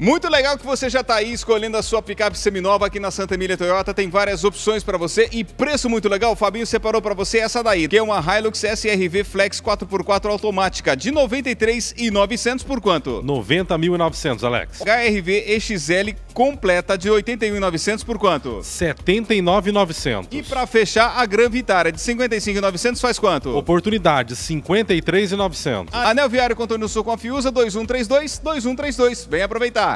Muito legal que você já está aí escolhendo a sua picape seminova aqui na Santa Emília Toyota. Tem várias opções para você e preço muito legal. O Fabinho separou para você essa daí, que é uma Hilux SRV Flex 4x4 automática de 93.900 por quanto? 90.900, Alex. HRV XL completa de 81.900 por quanto? 79.900. E para fechar, a Gran Vitara de 55.900 faz quanto? Oportunidade, 53.900. Anel Viário Contorno Sul com a Fiusa 2132 2132. Vem aproveitar.